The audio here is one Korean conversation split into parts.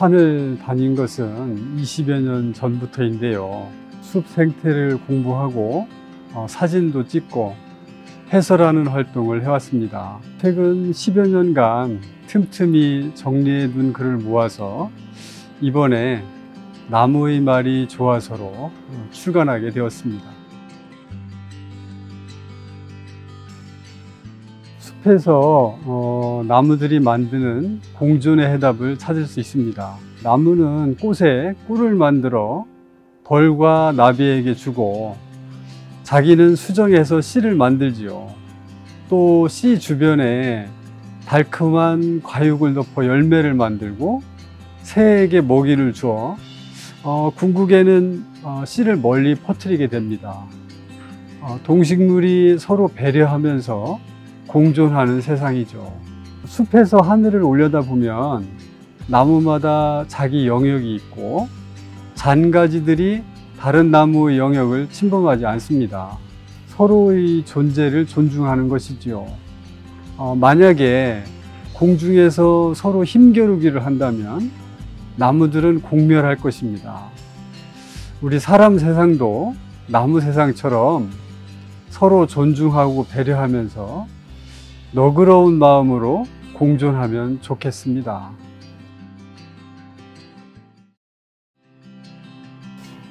산을 다닌 것은 20여 년 전부터인데요. 숲 생태를 공부하고 어, 사진도 찍고 해설하는 활동을 해왔습니다. 최근 10여 년간 틈틈이 정리해둔 글을 모아서 이번에 나무의 말이 좋아서로 출간하게 되었습니다. 숲에서 어, 나무들이 만드는 공존의 해답을 찾을 수 있습니다. 나무는 꽃에 꿀을 만들어 벌과 나비에게 주고 자기는 수정해서 씨를 만들지요. 또 씨 주변에 달콤한 과육을 덮어 열매를 만들고 새에게 먹이를 주어 어, 궁극에는 어, 씨를 멀리 퍼뜨리게 됩니다. 어, 동식물이 서로 배려하면서 공존하는 세상이죠. 숲에서 하늘을 올려다보면 나무마다 자기 영역이 있고 잔가지들이 다른 나무의 영역을 침범하지 않습니다. 서로의 존재를 존중하는 것이지요. 어, 만약에 공중에서 서로 힘겨루기를 한다면 나무들은 공멸할 것입니다. 우리 사람 세상도 나무 세상처럼 서로 존중하고 배려하면서 너그러운 마음으로 공존하면 좋겠습니다.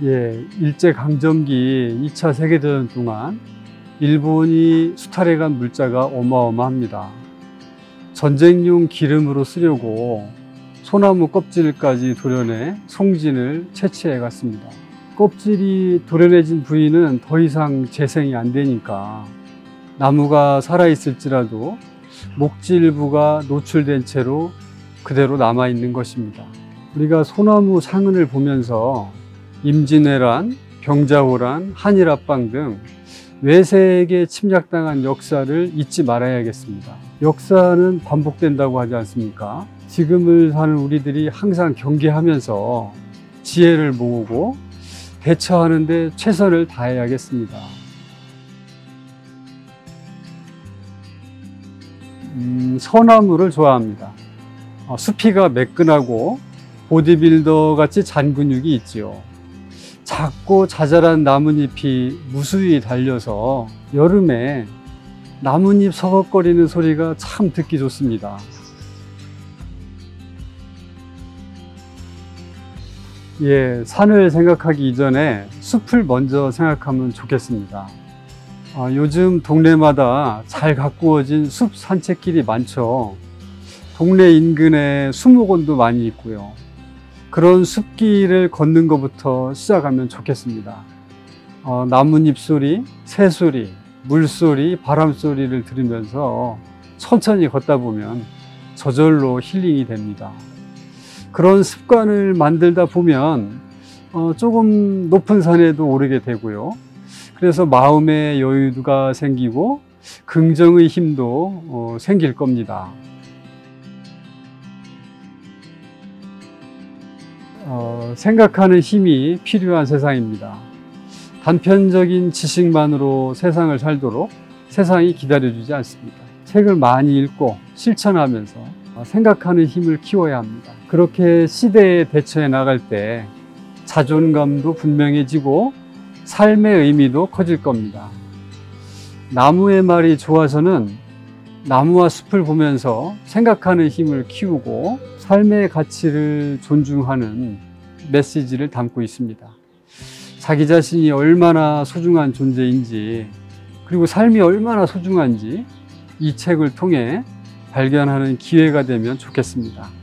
예, 일제강점기 2차 세계대전 동안 일본이 수탈해간 물자가 어마어마합니다. 전쟁용 기름으로 쓰려고 소나무 껍질까지 도려내 송진을 채취해 갔습니다. 껍질이 도려내진 부위는 더 이상 재생이 안 되니까 나무가 살아있을지라도 목질 일부가 노출된 채로 그대로 남아있는 것입니다. 우리가 소나무 상흔을 보면서 임진왜란, 병자호란, 한일합방 등 외세에게 침략당한 역사를 잊지 말아야겠습니다. 역사는 반복된다고 하지 않습니까? 지금을 사는 우리들이 항상 경계하면서 지혜를 모으고 대처하는데 최선을 다해야겠습니다. 음, 소나무를 좋아합니다. 어, 수피가 매끈하고 보디빌더 같이 잔 근육이 있지요. 작고 자잘한 나뭇잎이 무수히 달려서 여름에 나뭇잎 서걱거리는 소리가 참 듣기 좋습니다. 예, 산을 생각하기 이전에 숲을 먼저 생각하면 좋겠습니다. 아, 요즘 동네마다 잘 가꾸어진 숲 산책길이 많죠. 동네 인근에 수목원도 많이 있고요. 그런 숲길을 걷는 것부터 시작하면 좋겠습니다. 어, 나뭇잎 소리, 새 소리, 물소리, 바람 소리를 들으면서 천천히 걷다 보면 저절로 힐링이 됩니다. 그런 습관을 만들다 보면 어, 조금 높은 산에도 오르게 되고요. 그래서 마음의 여유가 생기고 긍정의 힘도 어, 생길 겁니다. 어, 생각하는 힘이 필요한 세상입니다. 단편적인 지식만으로 세상을 살도록 세상이 기다려주지 않습니다. 책을 많이 읽고 실천하면서 생각하는 힘을 키워야 합니다. 그렇게 시대에 대처해 나갈 때 자존감도 분명해지고 삶의 의미도 커질 겁니다. 나무의 말이 좋아서는 나무와 숲을 보면서 생각하는 힘을 키우고 삶의 가치를 존중하는 메시지를 담고 있습니다. 자기 자신이 얼마나 소중한 존재인지 그리고 삶이 얼마나 소중한지 이 책을 통해 발견하는 기회가 되면 좋겠습니다.